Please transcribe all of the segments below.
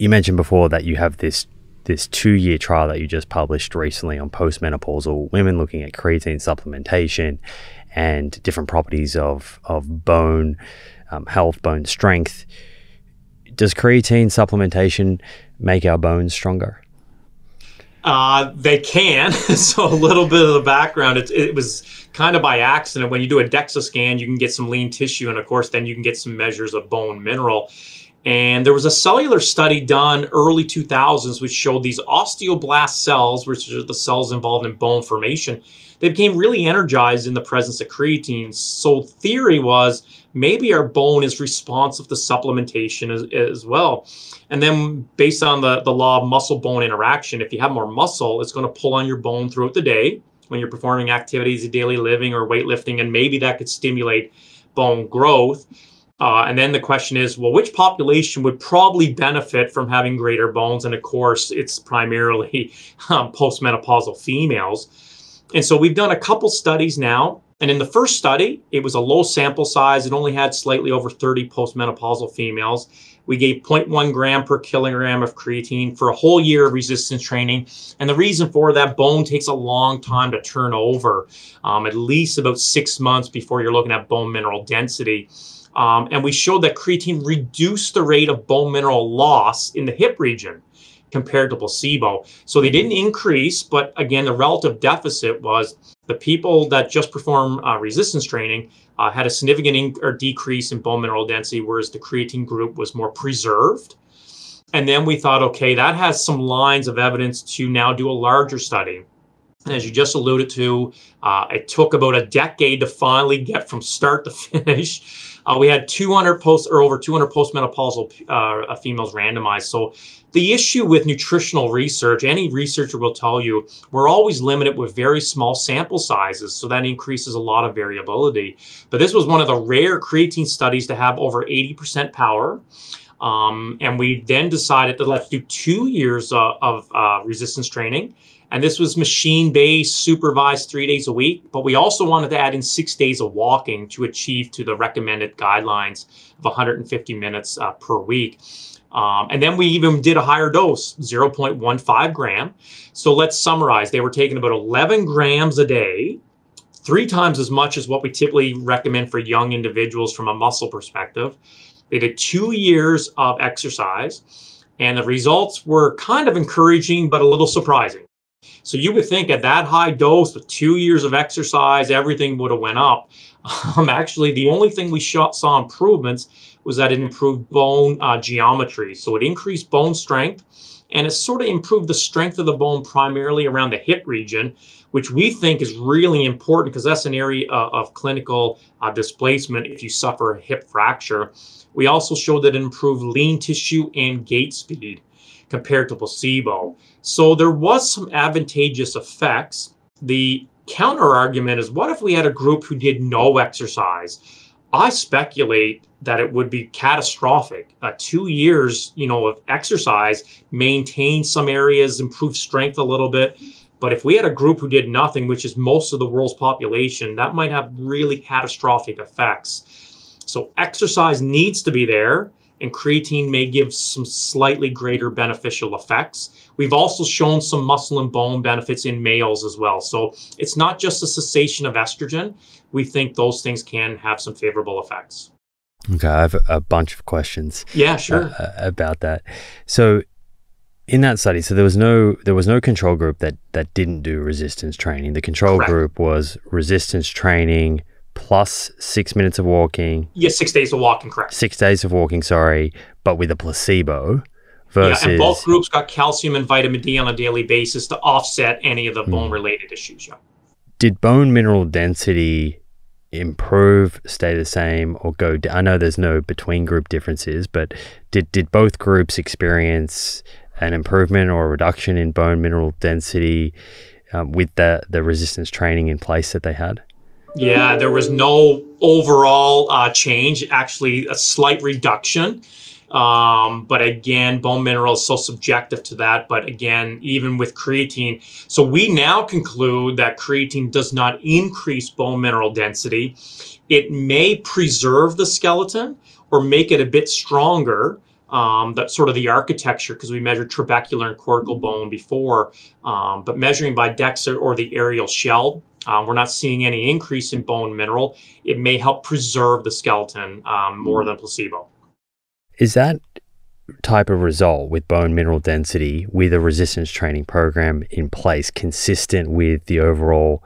you mentioned before that you have this this two year trial that you just published recently on postmenopausal women looking at creatine supplementation and different properties of of bone um, health, bone strength. Does creatine supplementation make our bones stronger? Uh, they can. so a little bit of the background. It, it was kind of by accident. When you do a DEXA scan, you can get some lean tissue, and of course, then you can get some measures of bone mineral. And there was a cellular study done early 2000s which showed these osteoblast cells, which are the cells involved in bone formation, they became really energized in the presence of creatine. So theory was maybe our bone is responsive to supplementation as, as well. And then based on the, the law of muscle bone interaction, if you have more muscle, it's going to pull on your bone throughout the day when you're performing activities of daily living or weightlifting, and maybe that could stimulate bone growth. Uh, and then the question is, well, which population would probably benefit from having greater bones? And of course, it's primarily um, postmenopausal females. And so we've done a couple studies now and in the first study, it was a low sample size. It only had slightly over 30 postmenopausal females. We gave 0.1 gram per kilogram of creatine for a whole year of resistance training. And the reason for that, bone takes a long time to turn over, um, at least about six months before you're looking at bone mineral density. Um, and we showed that creatine reduced the rate of bone mineral loss in the hip region compared to placebo. So they didn't increase, but again, the relative deficit was the people that just perform uh, resistance training uh, had a significant in- or decrease in bone mineral density, whereas the creatine group was more preserved. And then we thought, okay, that has some lines of evidence to now do a larger study. And as you just alluded to, uh, it took about a decade to finally get from start to finish. Uh, we had 200 post or over 200 postmenopausal uh, females randomized. So the issue with nutritional research, any researcher will tell you, we're always limited with very small sample sizes. So that increases a lot of variability. But this was one of the rare creatine studies to have over 80% power. Um, and we then decided to let's do two years uh, of uh, resistance training and this was machine based, supervised three days a week. But we also wanted to add in six days of walking to achieve to the recommended guidelines of 150 minutes uh, per week. Um, and then we even did a higher dose, 0.15 gram. So let's summarize. They were taking about 11 grams a day, three times as much as what we typically recommend for young individuals from a muscle perspective. They did two years of exercise, and the results were kind of encouraging, but a little surprising. So you would think at that high dose with two years of exercise, everything would have went up. Um, actually, the only thing we saw improvements was that it improved bone uh, geometry. So it increased bone strength and it sort of improved the strength of the bone primarily around the hip region, which we think is really important because that's an area uh, of clinical uh, displacement if you suffer a hip fracture. We also showed that it improved lean tissue and gait speed compared to placebo. So there was some advantageous effects. The counter argument is what if we had a group who did no exercise? I speculate that it would be catastrophic. Uh, two years, you know, of exercise, maintain some areas, improve strength a little bit. But if we had a group who did nothing, which is most of the world's population, that might have really catastrophic effects. So exercise needs to be there and creatine may give some slightly greater beneficial effects. We've also shown some muscle and bone benefits in males as well. So it's not just a cessation of estrogen. We think those things can have some favorable effects. Okay, I have a bunch of questions. Yeah, sure. Uh, uh, about that. So in that study, so there was no there was no control group that that didn't do resistance training. The control Correct. group was resistance training plus six minutes of walking. Yes, six days of walking, correct. Six days of walking, sorry, but with a placebo. Versus, yeah, and both groups got calcium and vitamin D on a daily basis to offset any of the mm. bone related issues. Yeah. Did bone mineral density improve, stay the same, or go down? I know there's no between group differences, but did, did both groups experience an improvement or a reduction in bone mineral density um, with the, the resistance training in place that they had? Yeah, there was no overall uh, change, actually, a slight reduction. Um, but again, bone mineral is so subjective to that. But again, even with creatine, so we now conclude that creatine does not increase bone mineral density. It may preserve the skeleton or make it a bit stronger. um, that sort of the architecture because we measured trabecular and cortical bone before, um, but measuring by DEXA or the areal shell, um, we're not seeing any increase in bone mineral. It may help preserve the skeleton um, more than placebo. Is that type of result with bone mineral density with a resistance training program in place consistent with the overall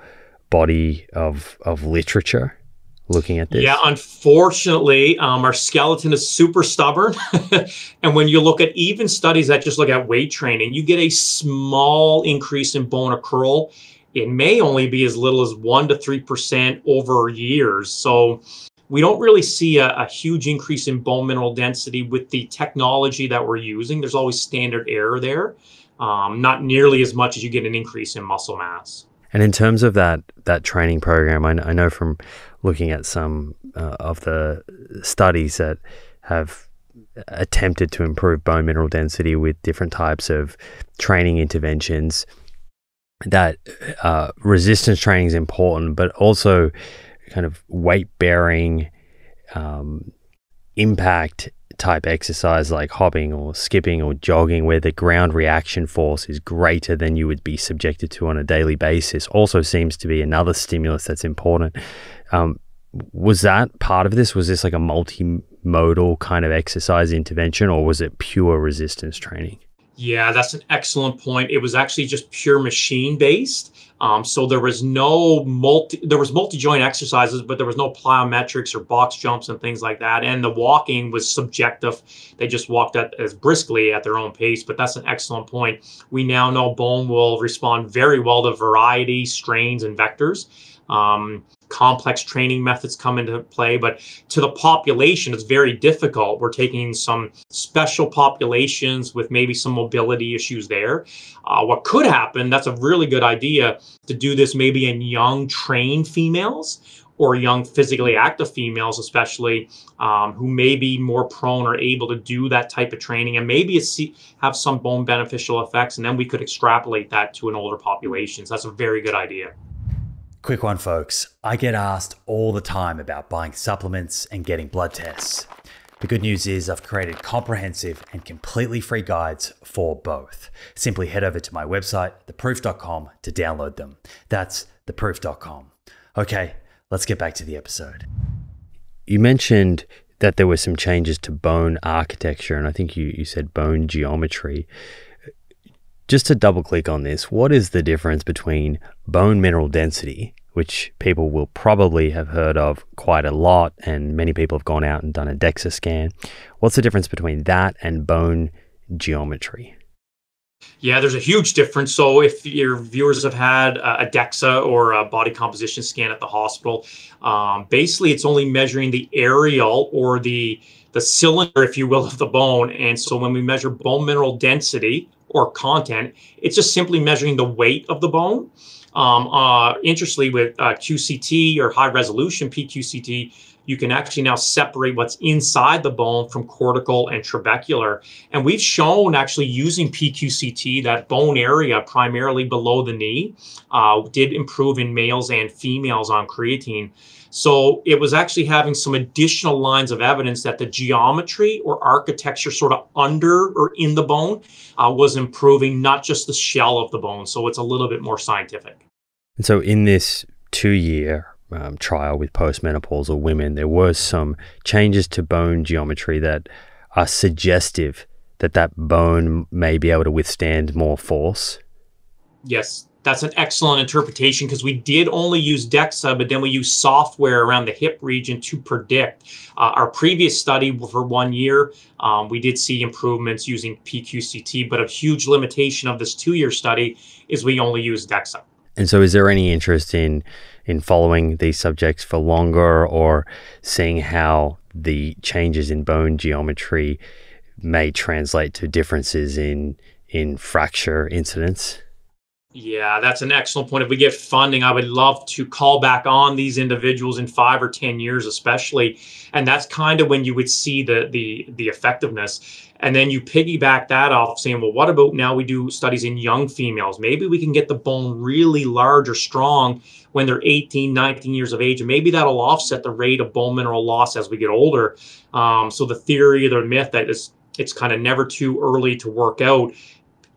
body of of literature looking at this? Yeah, unfortunately, um, our skeleton is super stubborn. and when you look at even studies that just look at weight training, you get a small increase in bone accrual. It may only be as little as 1% to 3% over years. So we don't really see a, a, huge increase in bone mineral density with the technology that we're using. There's always standard error there, um, not nearly as much as you get an increase in muscle mass. And in terms of that that training program, I, I know from looking at some uh, of the studies that have attempted to improve bone mineral density with different types of training interventions that uh, resistance training is important, but also kind of weight bearing um, impact type exercise like hopping or skipping or jogging, where the ground reaction force is greater than you would be subjected to on a daily basis, also seems to be another stimulus that's important. Um, was that part of this? Was this like a multimodal kind of exercise intervention, or was it pure resistance training? Yeah, that's an excellent point. It was actually just pure machine based. Um, so there was no multi, there was multi-joint exercises, but there was no plyometrics or box jumps and things like that. And the walking was subjective. They just walked at, as briskly at their own pace. But that's an excellent point. We now know bone will respond very well to variety, strains, and vectors. Um, complex training methods come into play, but to the population, it's very difficult. We're taking some special populations with maybe some mobility issues there. Uh, what could happen, that's a really good idea to do this maybe in young trained females or young physically active females, especially um, who may be more prone or able to do that type of training and maybe have some bone beneficial effects. And then we could extrapolate that to an older population. So that's a very good idea. Quick one, folks. I get asked all the time about buying supplements and getting blood tests. The good news is I've created comprehensive and completely free guides for both. Simply head over to my website, theproof.com, to download them. That's theproof.com. Okay, let's get back to the episode. You mentioned that there were some changes to bone architecture, and I think you, you said bone geometry. Just to double click on this, what is the difference between bone mineral density, which people will probably have heard of quite a lot, and many people have gone out and done a DEXA scan? What's the difference between that and bone geometry? Yeah, there's a huge difference. So, if your viewers have had a DEXA or a body composition scan at the hospital, um, basically it's only measuring the areal or the the cylinder, if you will, of the bone. And so, when we measure bone mineral density, or content. It's just simply measuring the weight of the bone. Um, uh, interestingly, with uh, QCT or high resolution PQCT, you can actually now separate what's inside the bone from cortical and trabecular. And we've shown actually using PQCT that bone area primarily below the knee uh, did improve in males and females on creatine. So it was actually having some additional lines of evidence that the geometry or architecture sort of under or in the bone uh, was improving, not just the shell of the bone. So it's a little bit more scientific. And so in this two year um, trial with postmenopausal women, there were some changes to bone geometry that are suggestive that that bone may be able to withstand more force. Yes, that's an excellent interpretation because we did only use DEXA, but then we use software around the hip region to predict. Uh, our previous study for one year, um, we did see improvements using PQCT, but a huge limitation of this two-year study is we only use DEXA. And so, is there any interest in in following these subjects for longer, or seeing how the changes in bone geometry may translate to differences in in fracture incidence? Yeah, that's an excellent point. If we get funding, I would love to call back on these individuals in five or ten years, especially, and that's kind of when you would see the the the effectiveness. And then you piggyback that off, saying, well, what about now we do studies in young females? Maybe we can get the bone really large or strong when they're 18, 19 years of age, and maybe that'll offset the rate of bone mineral loss as we get older. Um, so the theory or the myth that it's kind of never too early to work out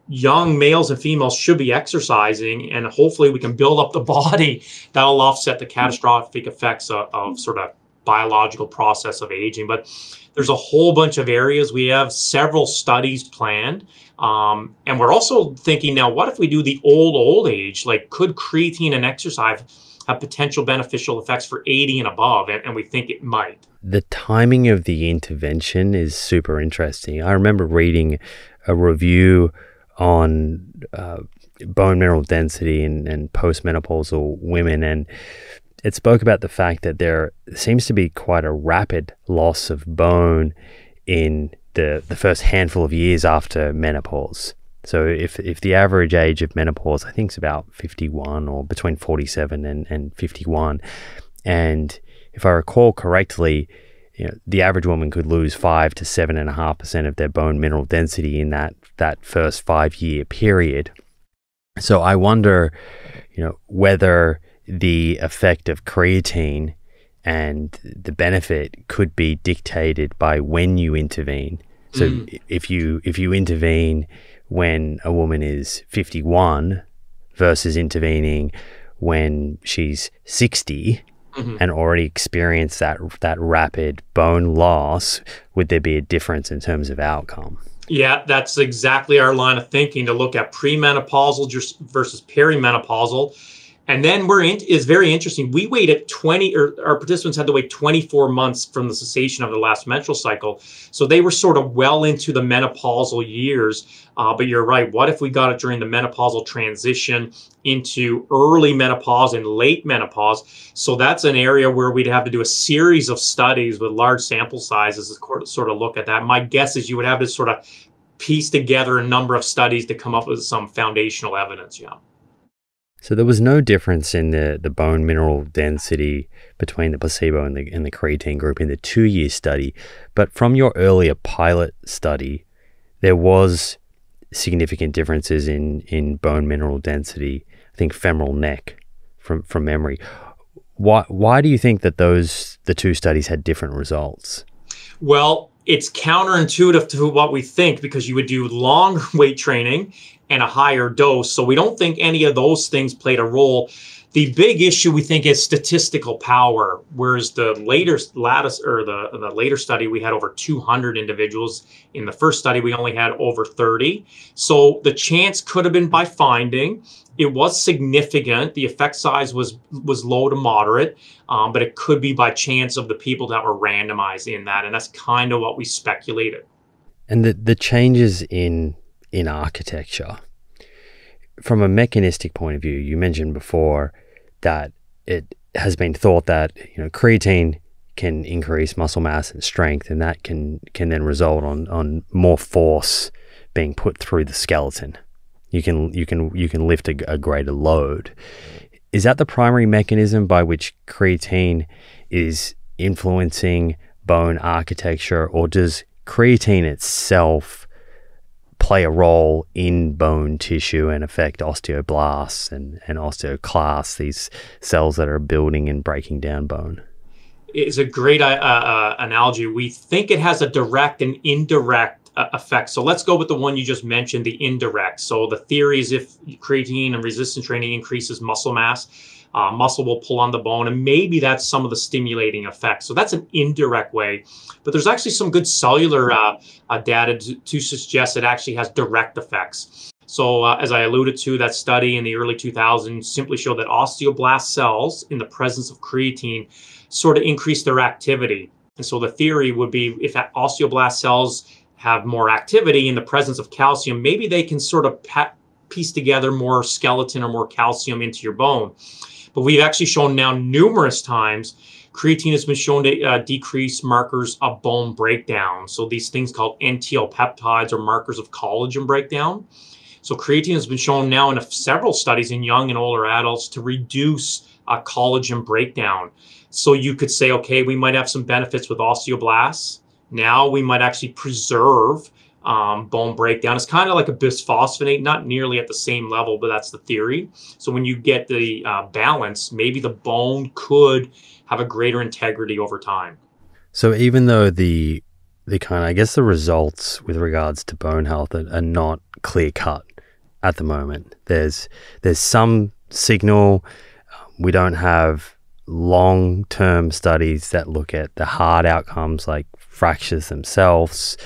young males and females should be exercising and hopefully we can build up the body that'll offset the catastrophic effects of, of, sort of biological process of aging. But there's a whole bunch of areas. We have several studies planned um, and we're also thinking now what if we do the old old age? Like could creatine and exercise have potential beneficial effects for 80 and above? And, and we think it might. The timing of the intervention is super interesting. I remember reading a review on uh, bone mineral density and, and postmenopausal women. And it spoke about the fact that there seems to be quite a rapid loss of bone in the, the first handful of years after menopause. So if, if the average age of menopause, I think is about 51 or between 47 and, and 51. And if I recall correctly, you know, the average woman could lose five to seven and a half percent of their bone mineral density in that that first five year period. So I wonder, you know, whether the effect of creatine and the benefit could be dictated by when you intervene. So mm. if you if you intervene when a woman is 51 versus intervening when she's 60, mm-hmm. and already experienced that that rapid bone loss, would there be a difference in terms of outcome? Yeah, that's exactly our line of thinking to look at premenopausal versus perimenopausal and then we're in is very interesting. We waited 20 or our participants had to wait 24 months from the cessation of the last menstrual cycle. So they were sort of well into the menopausal years. Uh, but you're right. What if we got it during the menopausal transition into early menopause and late menopause? So that's an area where we'd have to do a series of studies with large sample sizes to sort of look at that. My guess is you would have to sort of piece together a number of studies to come up with some foundational evidence. Yeah. So there was no difference in the, the bone mineral density between the placebo and the, and the creatine group in the two year study. But from your earlier pilot study, there was significant differences in, in bone mineral density, I think femoral neck from, from memory. Why, why do you think that those the two studies had different results? Well, it's counterintuitive to what we think because you would do long weight training and a higher dose. So we don't think any of those things played a role. The big issue we think is statistical power, whereas the later lattice or the, the later study we had over 200 individuals. In the first study we only had over 30. So the chance could have been by finding. It was significant. The effect size was was low to moderate, um, but it could be by chance of the people that were randomized in that, and that's kind of what we speculated. And the the changes in in architecture. From a mechanistic point of view, you mentioned before that it has been thought that you know creatine can increase muscle mass and strength, and that can can then result on on more force being put through the skeleton. You can you can you can lift a, a greater load. Is that the primary mechanism by which creatine is influencing bone architecture, or does creatine itself play a role in bone tissue and affect osteoblasts and, and osteoclasts, these cells that are building and breaking down bone? It's a great uh, uh, analogy. We think it has a direct and indirect uh, effect. So let's go with the one you just mentioned, the indirect. So the theory is if creatine and resistance training increases muscle mass, uh, muscle will pull on the bone, and maybe that's some of the stimulating effects. So that's an indirect way. But there's actually some good cellular uh, uh, data to, to, suggest it actually has direct effects. So, uh, as I alluded to, that study in the early 2000s simply showed that osteoblast cells in the presence of creatine sort of increase their activity. And so the theory would be if osteoblast cells have more activity in the presence of calcium, maybe they can sort of piece together more skeleton or more calcium into your bone. But we've actually shown now numerous times creatine has been shown to uh, decrease markers of bone breakdown. So these things called N-telopeptides or markers of collagen breakdown. So creatine has been shown now in a, several studies in young and older adults to reduce uh, collagen breakdown. So you could say, okay, we might have some benefits with osteoblasts. Now we might actually preserve um, bone breakdown. It's kind of like a bisphosphonate, not nearly at the same level, but that's the theory. So when you get the uh, balance, maybe the bone could have a greater integrity over time. So even though the the kind of, I guess, the results with regards to bone health are, are not clear cut at the moment. There's there's some signal. We don't have long term studies that look at the hard outcomes like fractures themselves.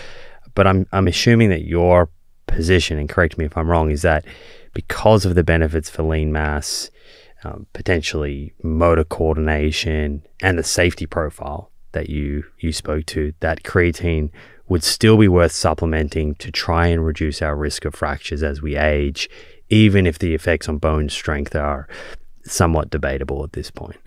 But I'm I'm assuming that your position, and correct me if I'm wrong, is that because of the benefits for lean mass, um, potentially motor coordination, and the safety profile that you you spoke to, that creatine would still be worth supplementing to try and reduce our risk of fractures as we age, even if the effects on bone strength are somewhat debatable at this point.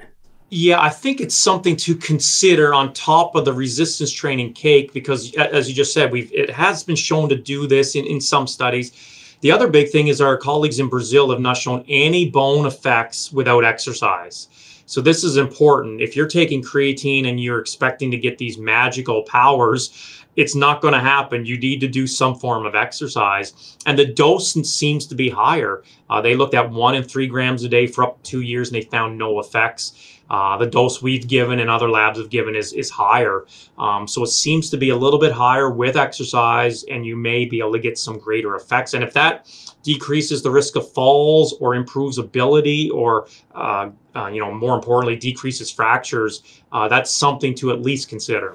Yeah, I think it's something to consider on top of the resistance training cake because, as you just said, we've it has been shown to do this in, in some studies. The other big thing is our colleagues in Brazil have not shown any bone effects without exercise. So this is important. If you're taking creatine and you're expecting to get these magical powers, it's not going to happen. You need to do some form of exercise. And the dose seems to be higher. Uh, they looked at one and three grams a day for up to two years and they found no effects. Uh, the dose we've given and other labs have given is, is higher. Um, so it seems to be a little bit higher with exercise, and you may be able to get some greater effects. And if that decreases the risk of falls or improves ability or, uh, uh, you know, more importantly, decreases fractures, uh, that's something to at least consider.